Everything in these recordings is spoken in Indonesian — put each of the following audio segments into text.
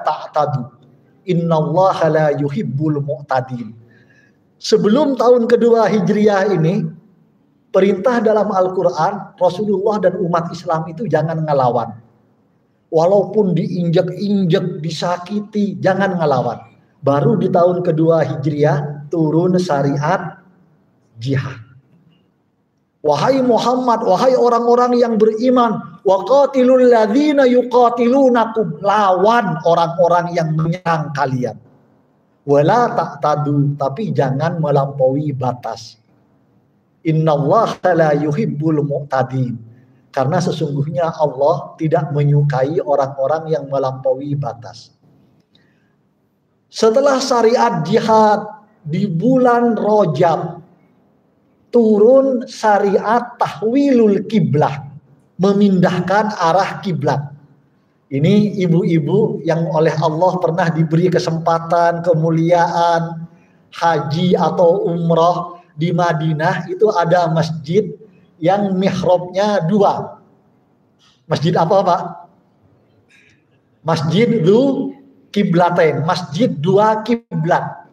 ta'tadu. Innallaha la yuhibbul mu'tadin. Sebelum tahun kedua Hijriah ini, perintah dalam Al-Quran, Rasulullah dan umat Islam itu jangan ngelawan. Walaupun diinjak-injak, disakiti, jangan ngelawan. Baru di tahun kedua Hijriah turun syariat jihad. Wahai Muhammad, wahai orang-orang yang beriman, waqatilul ladzina yuqatilunakum, lawan orang-orang yang menyerang kalian. Wala tadu, tapi jangan melampaui batas. Innallaha la yuhibbul mu'tadin. Karena sesungguhnya Allah tidak menyukai orang-orang yang melampaui batas. Setelah syariat jihad di bulan Rojab turun syariat tahwilul kiblah, memindahkan arah kiblat. Ini ibu-ibu yang oleh Allah pernah diberi kesempatan, kemuliaan, haji atau umroh di Madinah itu ada masjid yang mihrabnya dua. Masjid apa Pak? Masjid du kiblatain, masjid dua kiblat.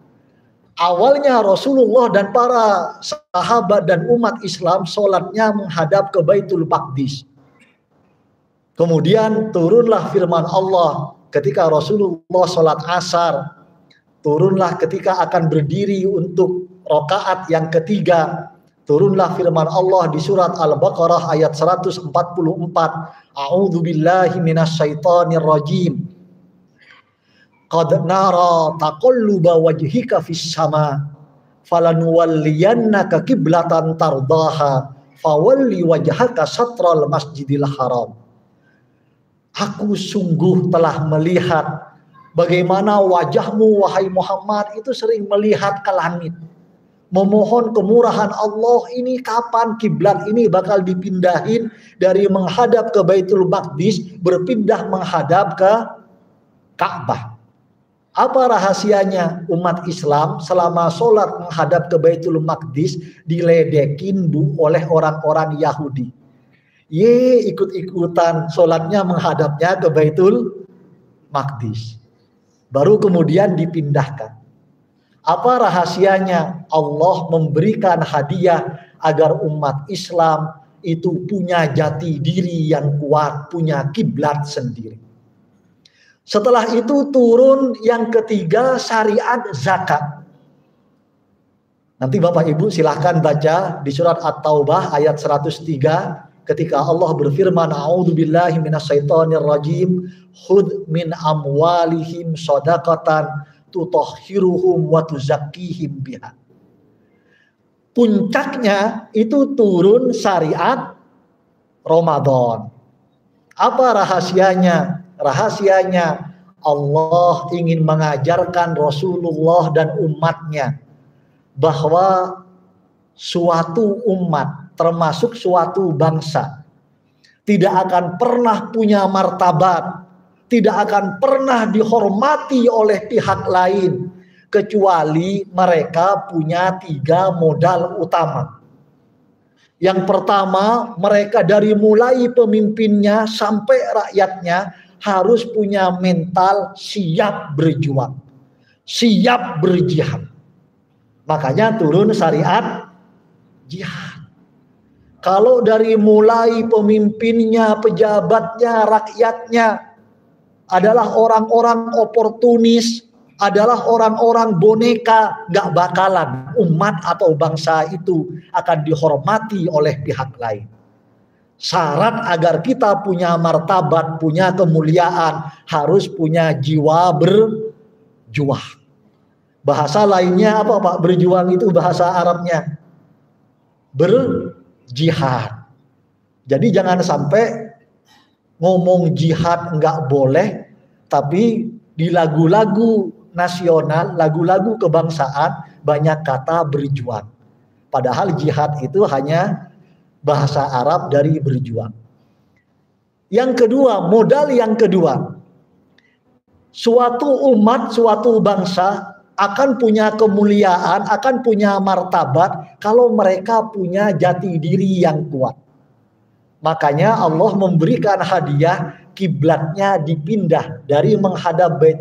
Awalnya Rasulullah dan para sahabat dan umat Islam sholatnya menghadap ke Baitul Maqdis. Kemudian turunlah firman Allah ketika Rasulullah sholat asar. Turunlah ketika akan berdiri untuk rokaat yang ketiga. Turunlah firman Allah di surat Al-Baqarah ayat 144. A'udzu rajim qad nara taqalluba wajhika fis sama falanuwalliyannaka kiblatan tardaha fawalli wajhaka satral masjidil haram. Aku sungguh telah melihat bagaimana wajahmu wahai Muhammad itu sering melihat ke langit. Memohon kemurahan Allah ini kapan kiblat ini bakal dipindahin dari menghadap ke Baitul Maqdis berpindah menghadap ke Ka'bah apa rahasianya umat Islam selama sholat menghadap ke Baitul Maqdis diledekin bu oleh orang-orang Yahudi. Ye ikut-ikutan sholatnya menghadapnya ke Baitul Maqdis. Baru kemudian dipindahkan. Apa rahasianya? Allah memberikan hadiah agar umat Islam itu punya jati diri yang kuat, punya kiblat sendiri. Setelah itu turun yang ketiga syariat zakat. Nanti Bapak Ibu silahkan baca di surat At-Taubah ayat 103 ketika Allah berfirman a'udzubillahi minasyaitonir rajim khud min amwalihim shadaqatan tutahhiruhum wa tuzakkihim biha. Puncaknya itu turun syariat Ramadan. Apa rahasianya? Rahasianya Allah ingin mengajarkan Rasulullah dan umatnya bahwa suatu umat termasuk suatu bangsa tidak akan pernah punya martabat, tidak akan pernah dihormati oleh pihak lain kecuali mereka punya tiga modal utama. Yang pertama, mereka dari mulai pemimpinnya sampai rakyatnya harus punya mental siap berjuang, siap berjihad. Makanya turun syariat jihad. Kalau dari mulai pemimpinnya, pejabatnya, rakyatnya adalah orang-orang oportunis, adalah orang-orang boneka, gak bakalan umat atau bangsa itu akan dihormati oleh pihak lain. Syarat agar kita punya martabat, punya kemuliaan, harus punya jiwa berjuang. Bahasa lainnya apa Pak? Berjuang itu bahasa Arabnya berjihad. Jadi jangan sampai ngomong jihad enggak boleh, tapi di lagu-lagu nasional, lagu-lagu kebangsaan banyak kata berjuang. Padahal jihad itu hanya bahasa Arab dari berjuang. Yang kedua, modal yang kedua. Suatu umat, suatu bangsa akan punya kemuliaan, akan punya martabat kalau mereka punya jati diri yang kuat. Makanya Allah memberikan hadiah kiblatnya dipindah dari menghadap bait